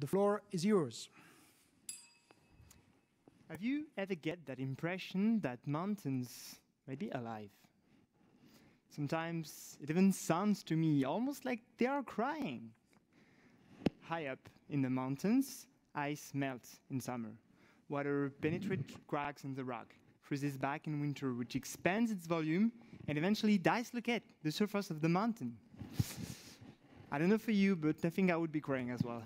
The floor is yours. Have you ever get that impression that mountains may be alive? Sometimes it even sounds to me almost like they are crying. High up in the mountains, ice melts in summer. Water penetrates cracks in the rock, freezes back in winter, which expands its volume and eventually dislocates the surface of the mountain. I don't know for you, but I think I would be crying as well.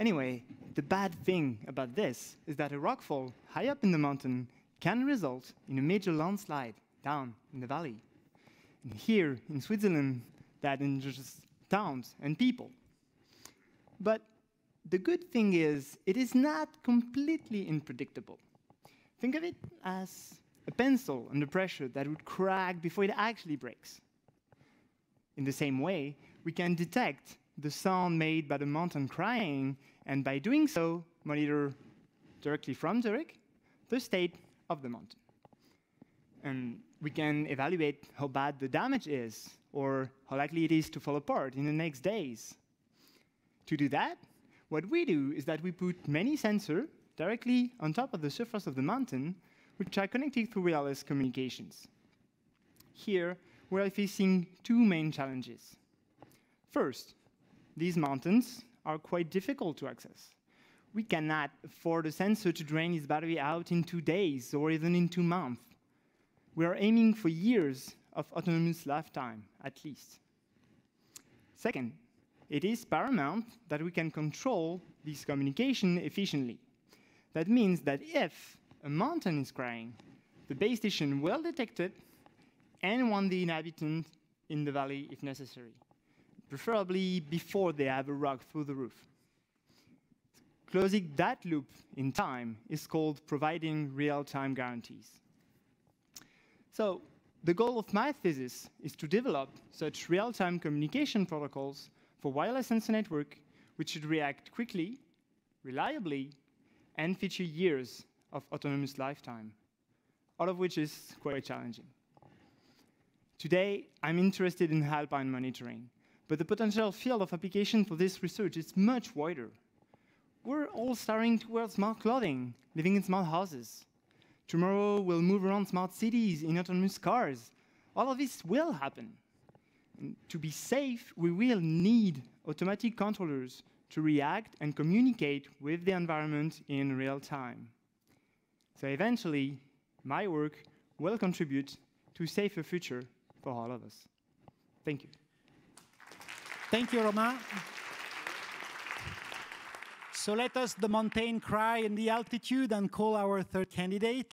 Anyway, the bad thing about this is that a rockfall high up in the mountain can result in a major landslide down in the valley. And here in Switzerland, that endangers towns and people. But the good thing is, it is not completely unpredictable. Think of it as a pencil under pressure that would crack before it actually breaks. In the same way, we can detect the sound made by the mountain crying, and by doing so, monitor directly from Zurich the state of the mountain. And we can evaluate how bad the damage is, or how likely it is to fall apart in the next days. To do that, what we do is that we put many sensors directly on top of the surface of the mountain, which are connected through wireless communications. Here, we are facing two main challenges. First, these mountains are quite difficult to access. We cannot afford a sensor to drain its battery out in two days or even in two months. We are aiming for years of autonomous lifetime, at least. Second, it is paramount that we can control this communication efficiently. That means that if a mountain is crying, the base station will detect it and warn the inhabitant in the valley if necessary, preferably before they have a rock through the roof. Closing that loop in time is called providing real-time guarantees. So the goal of my thesis is to develop such real-time communication protocols for wireless sensor network, which should react quickly, reliably, and feature years of autonomous lifetime, all of which is quite challenging. Today, I'm interested in alpine monitoring, but the potential field of application for this research is much wider. We're all starting towards smart clothing, living in smart houses. Tomorrow, we'll move around smart cities in autonomous cars. All of this will happen. And to be safe, we will need automatic controllers to react and communicate with the environment in real time. So eventually, my work will contribute to a safer future for all of us. Thank you. Thank you, Romain. So let us the mountain cry in the altitude and call our third candidate.